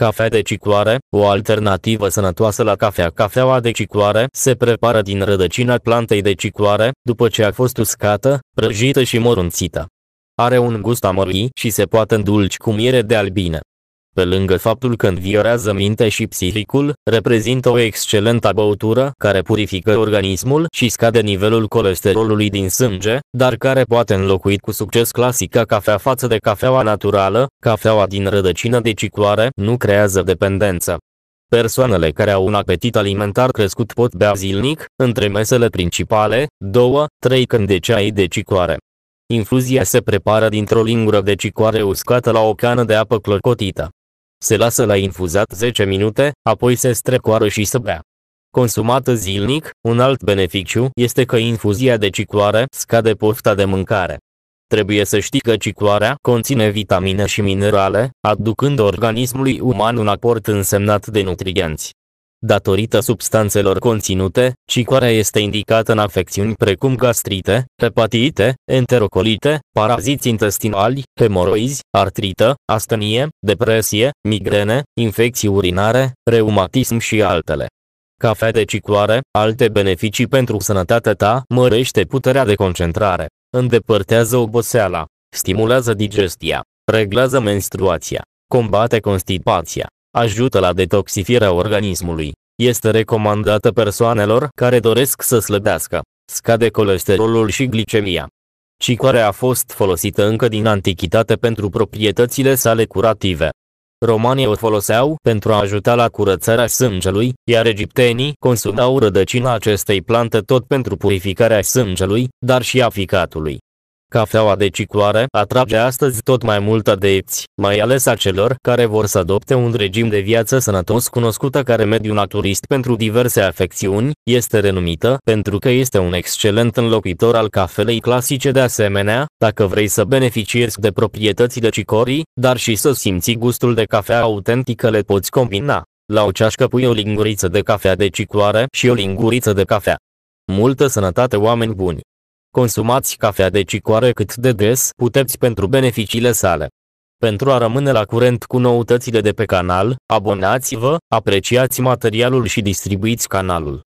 Cafea de cicoare, o alternativă sănătoasă la cafea. Cafeaua de cicoare se prepară din rădăcina plantei de cicoare, după ce a fost uscată, prăjită și morunțită. Are un gust amărui și se poate îndulci cu miere de albine. Pe lângă faptul că înviorează mintea și psihicul, reprezintă o excelentă băutură care purifică organismul și scade nivelul colesterolului din sânge, dar care poate înlocui cu succes clasica cafea față de cafeaua naturală, cafeaua din rădăcină de cicoare nu creează dependență. Persoanele care au un apetit alimentar crescut pot bea zilnic, între mesele principale, 2-3 când de ceai de cicoare. Infuzia se prepară dintr-o lingură de cicoare uscată la o cană de apă clocotită. Se lasă la infuzat 10 minute, apoi se strecoară și se bea. Consumată zilnic, un alt beneficiu este că infuzia de cicoare scade pofta de mâncare. Trebuie să știi că cicoarea conține vitamine și minerale, aducând organismului uman un aport însemnat de nutrienți. Datorită substanțelor conținute, cicoarea este indicată în afecțiuni precum gastrite, hepatite, enterocolite, paraziți intestinali, hemoroizi, artrită, astenie, depresie, migrene, infecții urinare, reumatism și altele. Cafea de cicoare, alte beneficii pentru sănătatea ta, mărește puterea de concentrare, îndepărtează oboseala, stimulează digestia, reglează menstruația, combate constipația, ajută la detoxifierea organismului. Este recomandată persoanelor care doresc să slăbească, scade colesterolul și glicemia. Cicoarea a fost folosită încă din antichitate pentru proprietățile sale curative. Romanii o foloseau pentru a ajuta la curățarea sângelui, iar egiptenii consumau rădăcina acestei plante tot pentru purificarea sângelui, dar și a ficatului. Cafeaua de cicoare atrage astăzi tot mai mult adepți, mai ales a celor care vor să adopte un regim de viață sănătos cunoscută ca remediu naturist pentru diverse afecțiuni, este renumită pentru că este un excelent înlocuitor al cafelei clasice de asemenea, dacă vrei să beneficiezi de proprietățile cicorii, dar și să simți gustul de cafea autentică le poți combina. La o ceașcă pui o linguriță de cafea de cicoare și o linguriță de cafea. Multă sănătate oameni buni! Consumați cafea de cicoare cât de des puteți pentru beneficiile sale. Pentru a rămâne la curent cu noutățile de pe canal, abonați-vă, apreciați materialul și distribuiți canalul.